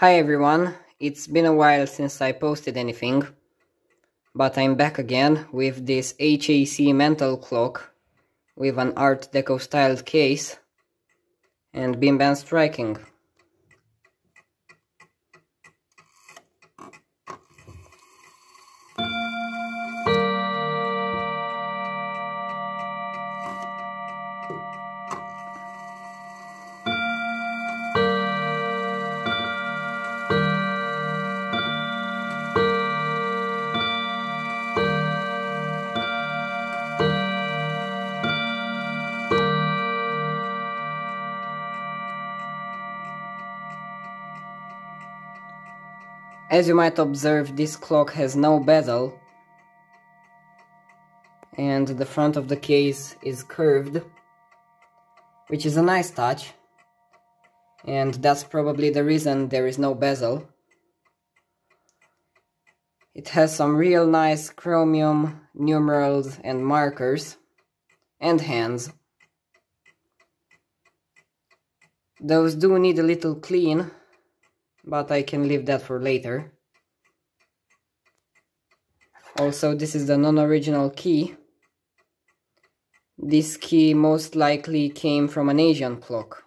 Hi everyone, it's been a while since I posted anything, but I'm back again with this HAC mantel clock with an Art Deco styled case and bim bam striking. As you might observe, this clock has no bezel and the front of the case is curved, which is a nice touch and that's probably the reason there is no bezel. It has some real nice chromium numerals and markers and hands. Those do need a little clean but I can leave that for later. Also, this is the non-original key. This key most likely came from an Asian clock.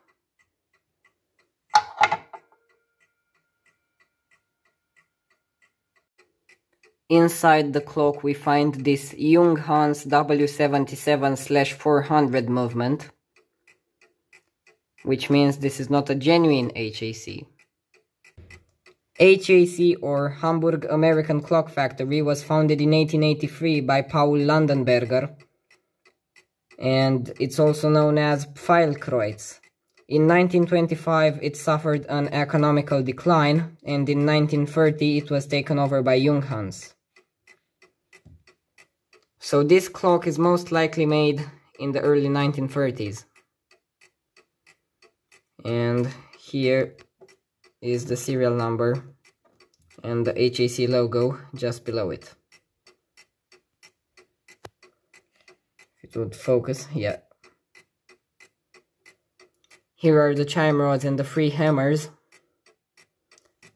Inside the clock we find this Junghans W77-400 movement, which means this is not a genuine HAC. HAC or Hamburg American Clock Factory was founded in 1883 by Paul Landenberger and it's also known as Pfeilkreuz. In 1925 it suffered an economical decline and in 1930 it was taken over by Junghans. So this clock is most likely made in the early 1930s. And here is the serial number and the HAC logo just below it. It would focus, yeah. Here are the chime rods and the three hammers.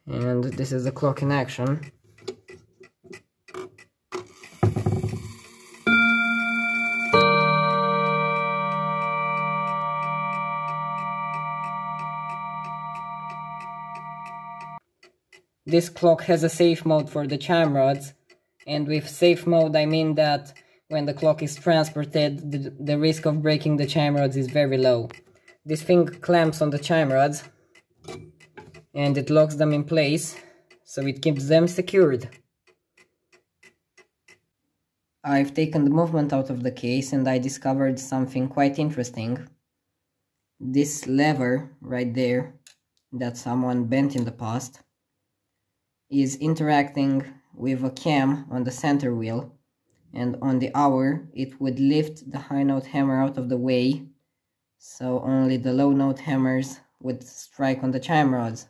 And this is the clock in action. This clock has a safe mode for the chime rods, and with safe mode I mean that when the clock is transported, the, the risk of breaking the chime rods is very low. This thing clamps on the chime rods, and it locks them in place, so it keeps them secured. I've taken the movement out of the case and I discovered something quite interesting. This lever right there that someone bent in the past is interacting with a cam on the center wheel and on the hour it would lift the high note hammer out of the way so only the low note hammers would strike on the chime rods.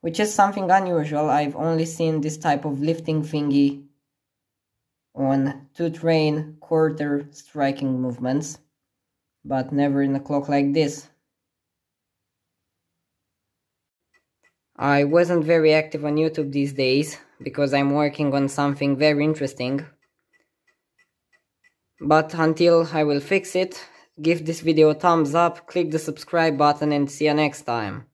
Which is something unusual, I've only seen this type of lifting thingy on two-train quarter striking movements, but never in a clock like this. I wasn't very active on YouTube these days because I'm working on something very interesting. But until I will fix it, give this video a thumbs up, click the subscribe button and see you next time.